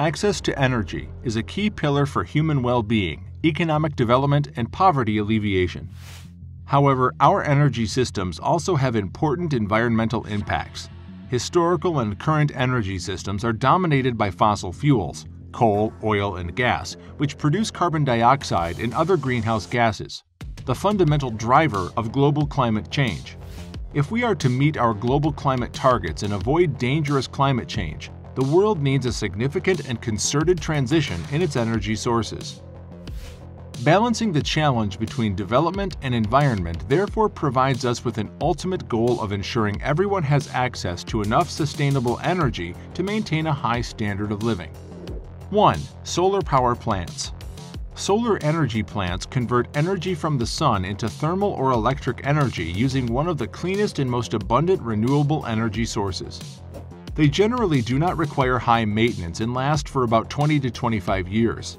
Access to energy is a key pillar for human well-being, economic development, and poverty alleviation. However, our energy systems also have important environmental impacts. Historical and current energy systems are dominated by fossil fuels, coal, oil, and gas, which produce carbon dioxide and other greenhouse gases, the fundamental driver of global climate change. If we are to meet our global climate targets and avoid dangerous climate change, the world needs a significant and concerted transition in its energy sources. Balancing the challenge between development and environment therefore provides us with an ultimate goal of ensuring everyone has access to enough sustainable energy to maintain a high standard of living. 1. Solar power plants. Solar energy plants convert energy from the sun into thermal or electric energy using one of the cleanest and most abundant renewable energy sources. They generally do not require high maintenance and last for about 20 to 25 years.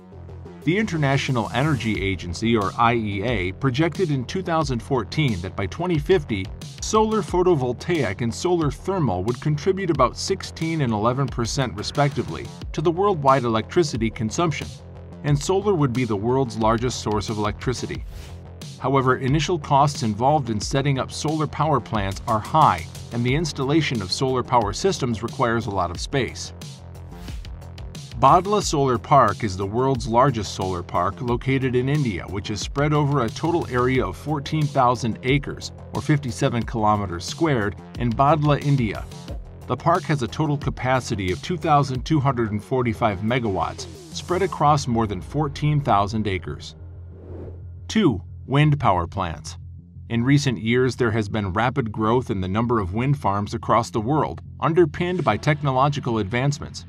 The International Energy Agency, or IEA, projected in 2014 that by 2050, solar photovoltaic and solar thermal would contribute about 16 and 11 percent respectively to the worldwide electricity consumption, and solar would be the world's largest source of electricity. However, initial costs involved in setting up solar power plants are high, and the installation of solar power systems requires a lot of space. Bhadla Solar Park is the world's largest solar park located in India, which is spread over a total area of 14,000 acres, or 57 kilometers squared, in Bhadla, India. The park has a total capacity of 2,245 megawatts, spread across more than 14,000 acres. 2. Wind power plants. In recent years, there has been rapid growth in the number of wind farms across the world, underpinned by technological advancements.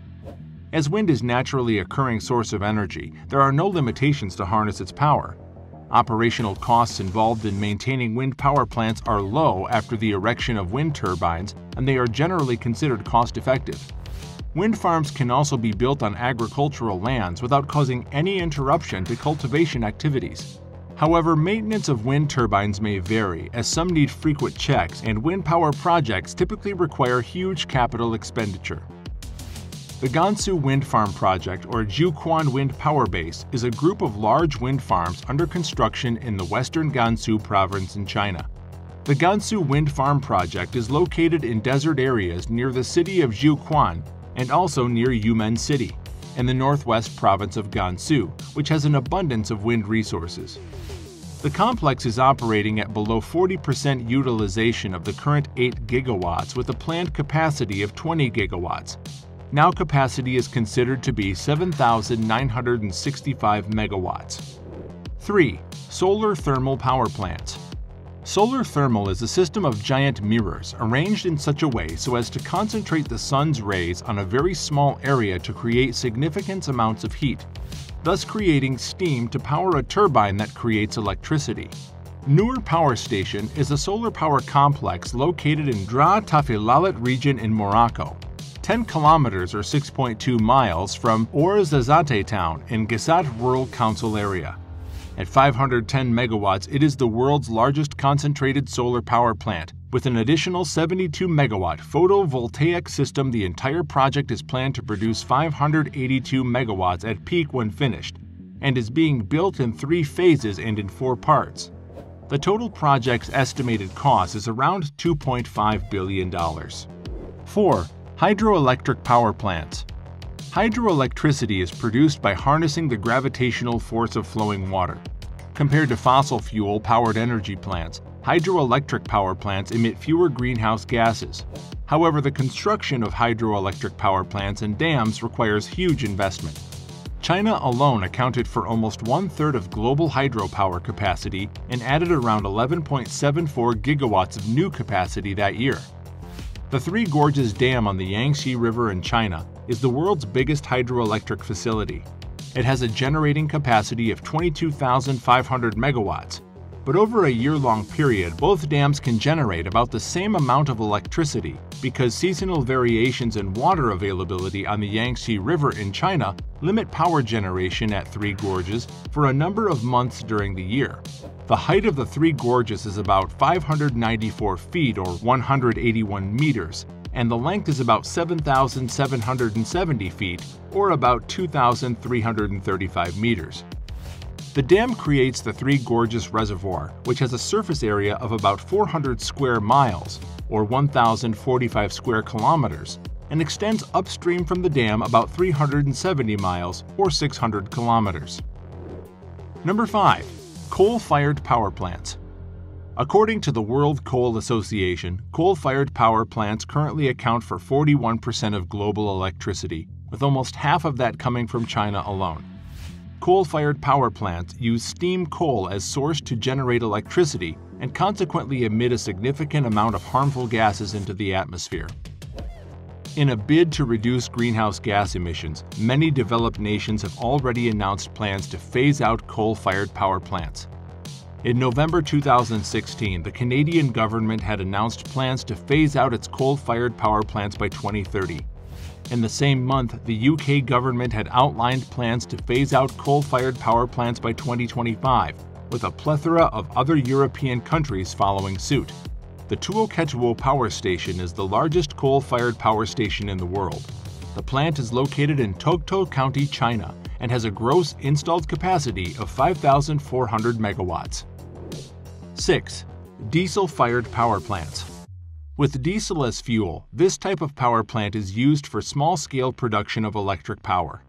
As wind is naturally occurring source of energy, there are no limitations to harness its power. Operational costs involved in maintaining wind power plants are low after the erection of wind turbines, and they are generally considered cost-effective. Wind farms can also be built on agricultural lands without causing any interruption to cultivation activities. However, maintenance of wind turbines may vary, as some need frequent checks and wind power projects typically require huge capital expenditure. The Gansu Wind Farm Project, or Jiuquan Wind Power Base, is a group of large wind farms under construction in the western Gansu province in China. The Gansu Wind Farm Project is located in desert areas near the city of Jiuquan and also near Yumen City, in the northwest province of Gansu, which has an abundance of wind resources. The complex is operating at below 40% utilization of the current 8 gigawatts with a planned capacity of 20 gigawatts, now capacity is considered to be 7,965 megawatts. 3. Solar thermal power plants. Solar thermal is a system of giant mirrors arranged in such a way so as to concentrate the sun's rays on a very small area to create significant amounts of heat, thus creating steam to power a turbine that creates electricity. Noor Power Station is a solar power complex located in Dra Tafilalet region in Morocco. 10 kilometers or 6.2 miles from Ouarzazate town in Guessat Rural Council area. At 510 megawatts, it is the world's largest concentrated solar power plant. With an additional 72 megawatt photovoltaic system, the entire project is planned to produce 582 megawatts at peak when finished, and is being built in three phases and in four parts. The total project's estimated cost is around $2.5 billion. 4. Hydroelectric power plants. Hydroelectricity is produced by harnessing the gravitational force of flowing water. Compared to fossil fuel powered energy plants, hydroelectric power plants emit fewer greenhouse gases. However, the construction of hydroelectric power plants and dams requires huge investment. China alone accounted for almost one third of global hydropower capacity and added around 11.74 gigawatts of new capacity that year. The Three Gorges Dam on the Yangtze River in China is the world's biggest hydroelectric facility. It has a generating capacity of 22,500 megawatts, but over a year-long period, both dams can generate about the same amount of electricity because seasonal variations in water availability on the Yangtze River in China limit power generation at Three Gorges for a number of months during the year. The height of the Three Gorges is about 594 feet or 181 meters, and the length is about 7,770 feet, or about 2,335 meters. The dam creates the Three Gorges Reservoir, which has a surface area of about 400 square miles, or 1,045 square kilometers, and extends upstream from the dam about 370 miles, or 600 kilometers. Number 5. Coal-fired power plants. According to the World Coal Association, coal-fired power plants currently account for 41% of global electricity, with almost half of that coming from China alone. Coal-fired power plants use steam coal as source to generate electricity and consequently emit a significant amount of harmful gases into the atmosphere. In a bid to reduce greenhouse gas emissions, many developed nations have already announced plans to phase out coal-fired power plants. In November 2016, the Canadian government had announced plans to phase out its coal-fired power plants by 2030. In the same month, the UK government had outlined plans to phase out coal-fired power plants by 2025, with a plethora of other European countries following suit. The Tuoketuo Power Station is the largest coal-fired power station in the world. The plant is located in Togtoh County, China, and has a gross installed capacity of 5,400 megawatts. 6. Diesel-fired power plants. With diesel as fuel, this type of power plant is used for small-scale production of electric power.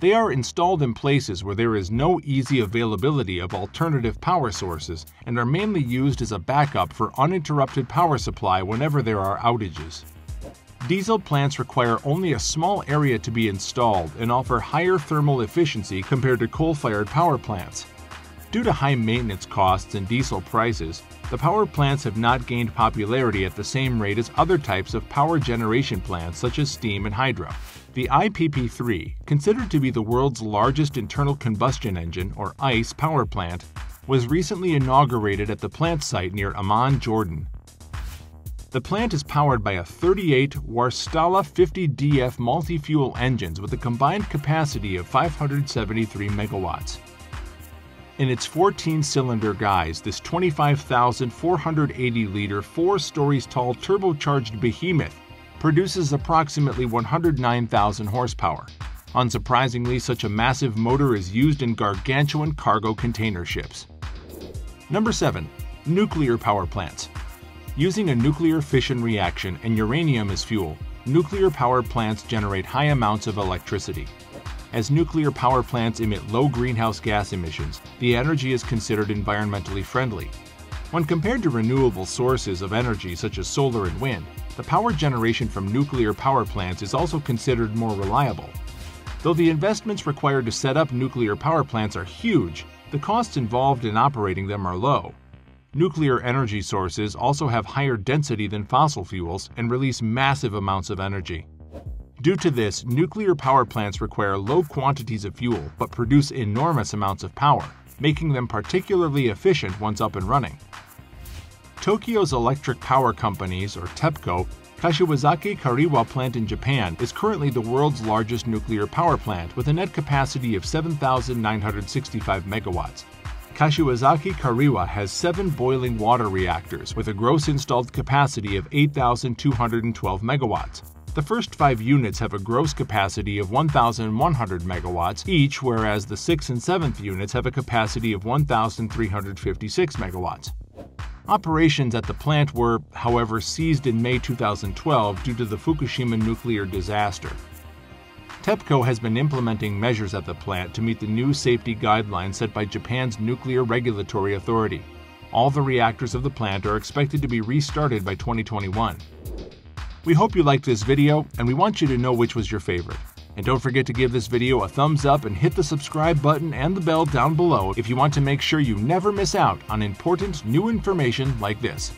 They are installed in places where there is no easy availability of alternative power sources and are mainly used as a backup for uninterrupted power supply whenever there are outages. Diesel plants require only a small area to be installed and offer higher thermal efficiency compared to coal-fired power plants. Due to high maintenance costs and diesel prices, the power plants have not gained popularity at the same rate as other types of power generation plants such as steam and hydro. The IPP-3, considered to be the world's largest internal combustion engine or ICE power plant, was recently inaugurated at the plant site near Amman, Jordan. The plant is powered by a 38 Wärtsilä 50DF multi-fuel engines with a combined capacity of 573 megawatts. In its 14-cylinder guise, this 25,480-liter, four stories tall turbocharged behemoth produces approximately 109,000 horsepower. Unsurprisingly, such a massive motor is used in gargantuan cargo container ships. Number 7. Nuclear power plants. Using a nuclear fission reaction and uranium as fuel, nuclear power plants generate high amounts of electricity. As nuclear power plants emit low greenhouse gas emissions, the energy is considered environmentally friendly. When compared to renewable sources of energy such as solar and wind, the power generation from nuclear power plants is also considered more reliable. Though the investments required to set up nuclear power plants are huge, the costs involved in operating them are low. Nuclear energy sources also have higher density than fossil fuels and release massive amounts of energy. Due to this, nuclear power plants require low quantities of fuel but produce enormous amounts of power, making them particularly efficient once up and running. Tokyo's electric power companies, or TEPCO, Kashiwazaki Kariwa plant in Japan is currently the world's largest nuclear power plant with a net capacity of 7,965 megawatts. Kashiwazaki Kariwa has seven boiling water reactors with a gross installed capacity of 8,212 megawatts. The first five units have a gross capacity of 1,100 megawatts each, whereas the sixth and seventh units have a capacity of 1,356 megawatts. Operations at the plant were, however, seized in May 2012 due to the Fukushima nuclear disaster. TEPCO has been implementing measures at the plant to meet the new safety guidelines set by Japan's Nuclear Regulatory Authority. All the reactors of the plant are expected to be restarted by 2021. We hope you liked this video, and we want you to know which was your favorite. And don't forget to give this video a thumbs up and hit the subscribe button and the bell down below if you want to make sure you never miss out on important new information like this.